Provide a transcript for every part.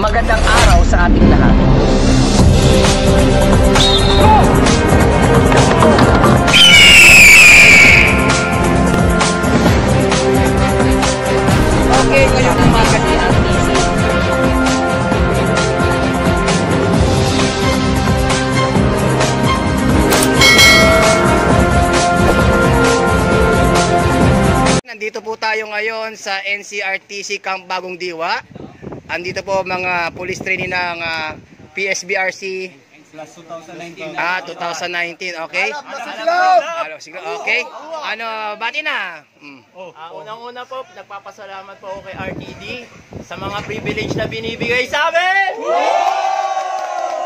Magandang araw sa ating lahat. Okay, ngayong umaga ni RTC. Nandito po tayo ngayon sa NCRTC Camp Bagong Diwa. Andito po mga police training ng ah, PSBRC Class 2019. ah 2019, okay? Hello, sige, okay. Ano, bati na. Mm. Ah, unang-una po, nagpapasalamat po ako kay RTD sa mga privilege na binibigay sa amin!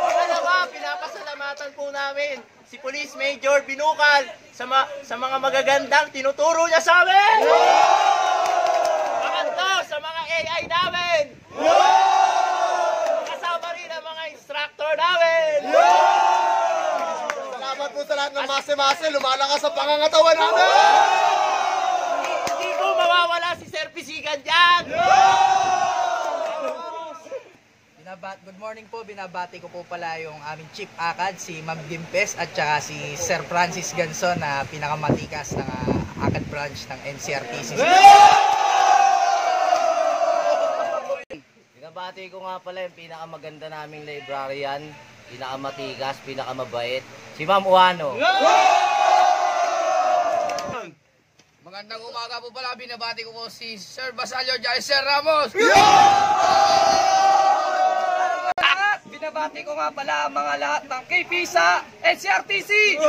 Pangalawa, pinapasalamatan po namin si Police Major Binukal sa, ma- sa mga magagandang tinuturo niya sa amin! Pangatlo, mga AI namin! Kasama rin ang mga instructor namin! Salamat po sa lahat ng mase-mase. Lumalakas sa pangangatawan namin. Hindi ko mawawala si Sir Pisigan dyan! Binabat good morning po. Binabati ko po pala yung aming Chief Akad, si Ma'am Gimpes at saka si Sir Francis Ganson na pinakamatikas ng ah, Akad branch ng NCRTC. Binabati ko nga pala yung pinakamaganda naming librarian, pinakamatigas, pinakamabait, si Ma'am Uano. Magandang umaga po pala. Binabati ko po si Sir Basalio Jai Sir Ramos. At binabati ko nga pala ang mga lahat ng KP sa NCRTC.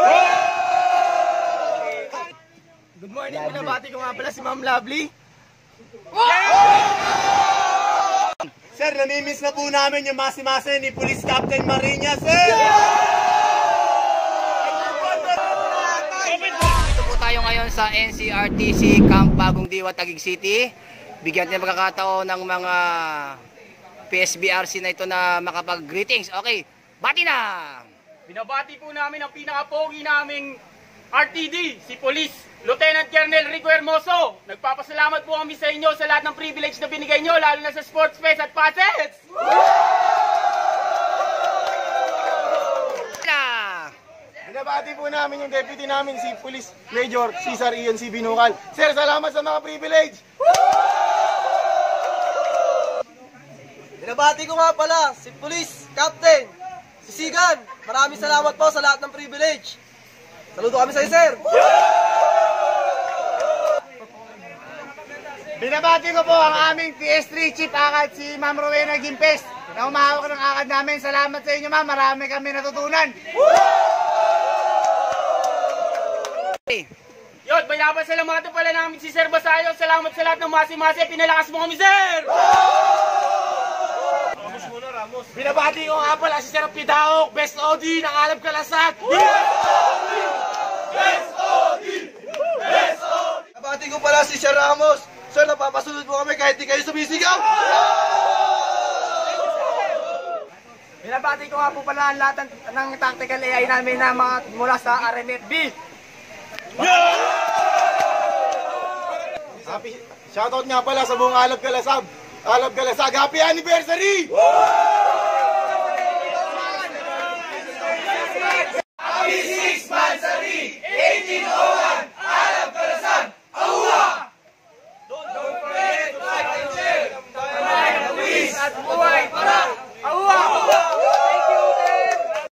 Good morning, binabati ko nga pala si Ma'am Lovely. Sir, namimiss na po namin yung mase-mase ni Police Captain Marinas, sir. Dito po tayo ngayon sa NCRTC Camp Bagong Diwa, Taguig City. Bigyan natin pagkakataon ng mga PSBRC na ito na makapag-greetings. Okay, bati na! Binabati po namin ang pinaka-pogi naming RTD, si Police Lieutenant Colonel Rico Hermoso. Nagpapasalamat po kami sa inyo sa lahat ng privilege na binigay nyo, lalo na sa sports fest at passes. Na! Binabati po namin yung deputy namin, si Police Major Cesar Ian C. Binukal. Sir, salamat sa mga privilege. Binabati ko nga pala si Police Captain, si Sigan. Maraming salamat po sa lahat ng privilege. Saludo kami sa iyo, sir. Binabati ko po ang aming PS3 Chief Akad, si Ma'am Rowena Gimpes, na umahawak ng akad namin. Salamat sa inyo, ma'am. Marami kami natutunan. Yun, binapasalamatan pala namin si Sir Basayo. Salamat sa lahat ng masi-masi. Pinalakas mo kami, Sir! Ramos muna, Ramos. Binabati ko nga pala si Sir Pidaok, Best OD ng Alab Kalasag. Binabati ko pala si Sir Ramos. Sir, napapasunod mo kami kahit di kayo sumisigaw. Binabati ko nga po pala ang lahat ng, ng tactical AI namin na mga mula sa RMFB. Happy, shoutout nga pala sa buong Alab Kalasag. Alab Kalasag, happy anniversary! At